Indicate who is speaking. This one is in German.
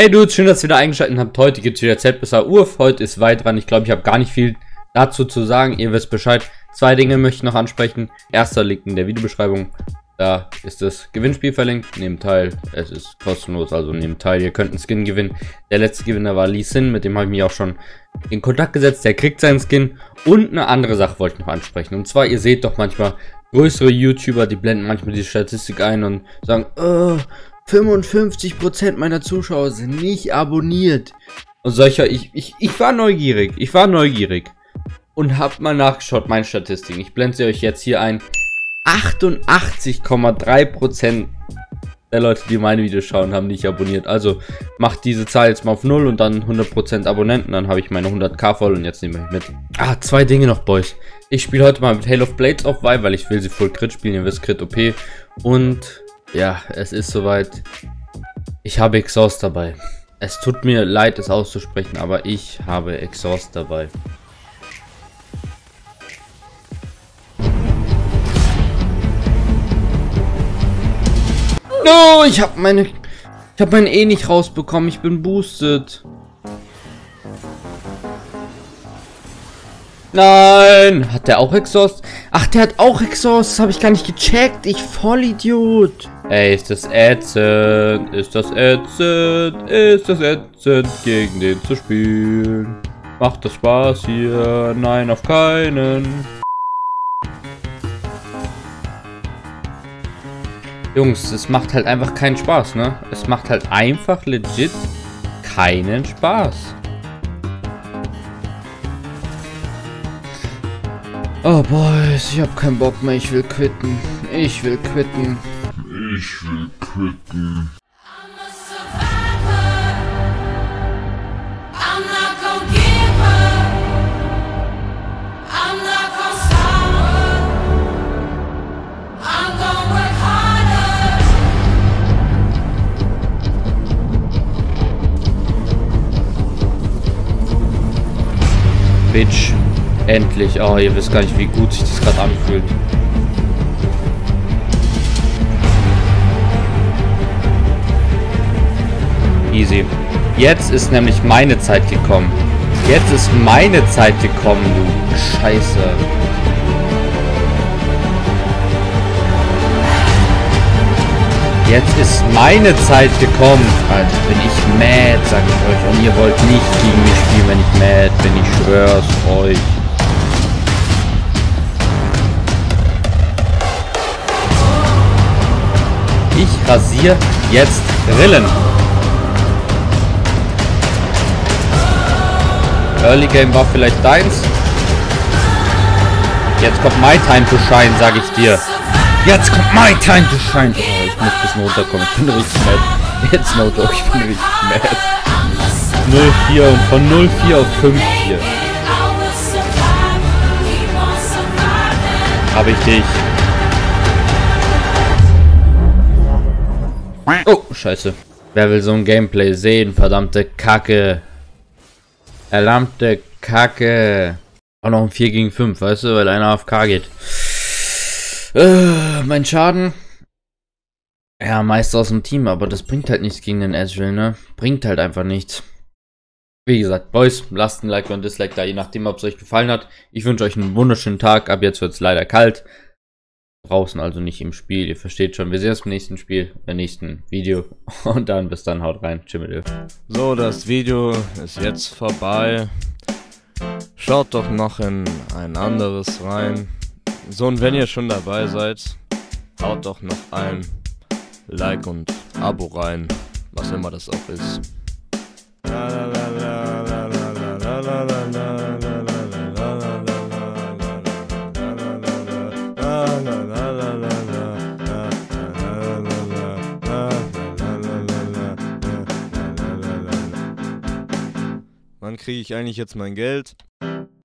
Speaker 1: Hey Dudes, schön, dass ihr wieder eingeschaltet habt. Heute gibt es wieder ZBSA Urf. Heute ist weit dran. Ich glaube, ich habe gar nicht viel dazu zu sagen. Ihr wisst Bescheid. Zwei Dinge möchte ich noch ansprechen. Erster liegt in der Videobeschreibung. Da ist das Gewinnspiel verlinkt. Nehmt teil. Es ist kostenlos, also nehmt teil. Ihr könnt einen Skin gewinnen. Der letzte Gewinner war Lee Sin. Mit dem habe ich mich auch schon in Kontakt gesetzt. Der kriegt seinen Skin. Und eine andere Sache wollte ich noch ansprechen. Und zwar, ihr seht doch manchmal größere YouTuber, die blenden manchmal die Statistik ein und sagen, oh, 55% meiner Zuschauer sind nicht abonniert. Und solcher, ich, ich, ich war neugierig, ich war neugierig. Und hab mal nachgeschaut, meine Statistiken. Ich blende sie euch jetzt hier ein. 88,3% der Leute, die meine Videos schauen, haben nicht abonniert. Also macht diese Zahl jetzt mal auf 0 und dann 100% Abonnenten. Dann habe ich meine 100k voll und jetzt nehme ich mit. Ah, zwei Dinge noch, Boys. Ich spiele heute mal mit Halo of Blades auf Vi, weil ich will sie Full Crit spielen. Ihr wisst, Crit OP. Und ja, es ist soweit. Ich habe Exhaust dabei. Es tut mir leid, es auszusprechen, aber ich habe Exhaust dabei. No, ich habe meine... Ich habe mein E nicht rausbekommen. Ich bin boosted. Nein! Hat der auch Exhaust? Ach, der hat auch Exhaust. Das habe ich gar nicht gecheckt. Ich Vollidiot. Ey, ist das ätzend? Ist das ätzend? Ist das ätzend, gegen den zu spielen? Macht das Spaß hier? Nein, auf keinen. Jungs, es macht halt einfach keinen Spaß, ne? Es macht halt einfach legit keinen Spaß. Oh Boys, ich hab keinen Bock mehr, ich will quitten. Ich will quitten.
Speaker 2: Ich will quitten.
Speaker 3: I'm a survivor. I'm not gonna give up. I'm not gonna stop. I'm gonna work harder.
Speaker 1: Bitch. Endlich. Oh, ihr wisst gar nicht, wie gut sich das gerade anfühlt. Easy. Jetzt ist nämlich meine Zeit gekommen. Jetzt ist meine Zeit gekommen, du Scheiße. Jetzt ist meine Zeit gekommen. Alter, bin ich mad, sag ich euch. Und ihr wollt nicht gegen mich spielen, wenn ich mad bin. Ich schwör's euch. Rasier jetzt Rillen. Early Game war vielleicht deins. Jetzt kommt my time to shine, sag ich dir. Jetzt kommt my time to shine. Oh, ich muss ein bisschen runterkommen. Ich bin richtig mad. Jetzt no dog, ich bin richtig mad. 0-4 und von 0-4 auf 5-4
Speaker 3: I will survive. Keep on surviving.
Speaker 1: habe ich dich. Oh, scheiße. Wer will so ein Gameplay sehen? Verdammte Kacke. Verdammte Kacke. Auch noch ein 4 gegen 5, weißt du, weil einer AFK geht. Äh, mein Schaden. Ja, meist aus dem Team, aber das bringt halt nichts gegen den Ezreal, ne? Bringt halt einfach nichts. Wie gesagt, Boys, lasst ein Like und ein Dislike da, je nachdem, ob es euch gefallen hat. Ich wünsche euch einen wunderschönen Tag. Ab jetzt wird es leider kalt. Draußen, also nicht im Spiel. Ihr versteht schon. Wir sehen uns im nächsten Spiel, im nächsten Video. Und dann bis dann, haut rein. Ihr.
Speaker 4: So, das Video ist jetzt vorbei. Schaut doch noch in ein anderes rein. So, und wenn ihr schon dabei seid, haut doch noch ein Like und Abo rein, was immer das auch ist. Wann kriege ich eigentlich jetzt mein Geld?